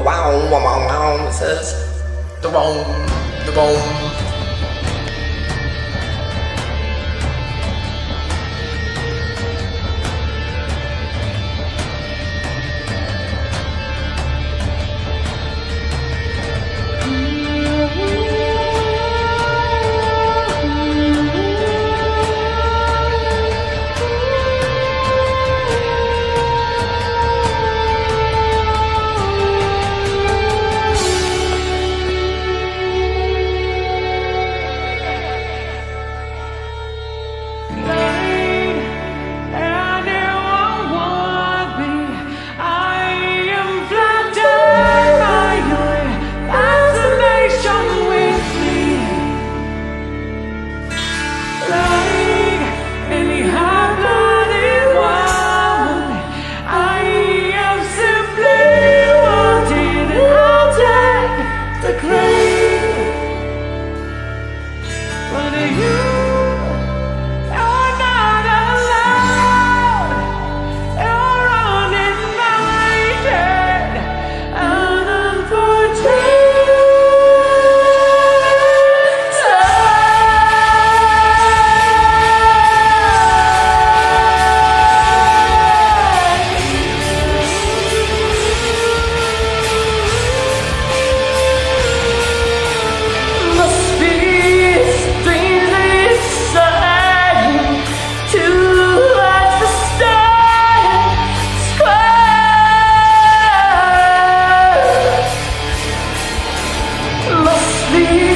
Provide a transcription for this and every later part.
wow, wow, wow, wow, it says, the bone, the bone. see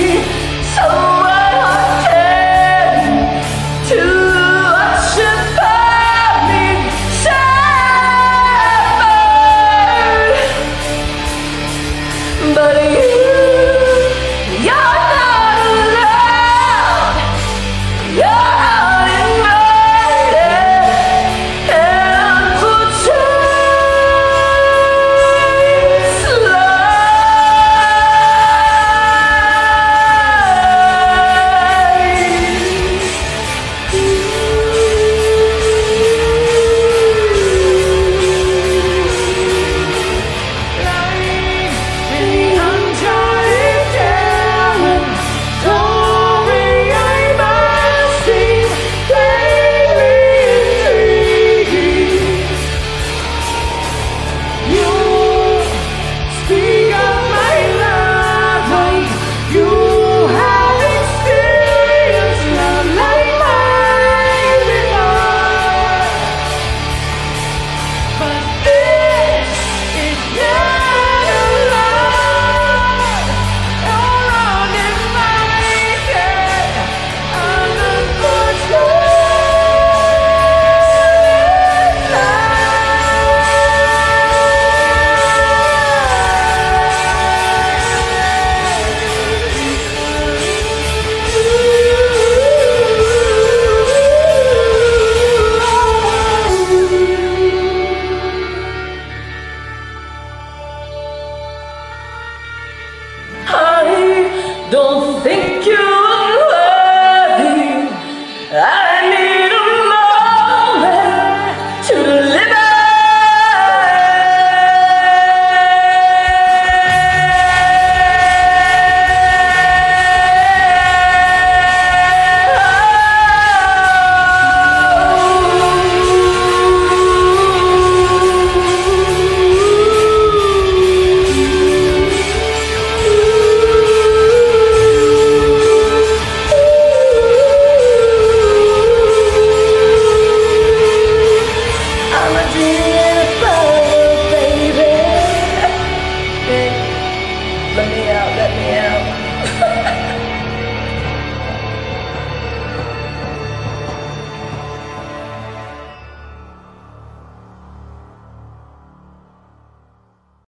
don't think you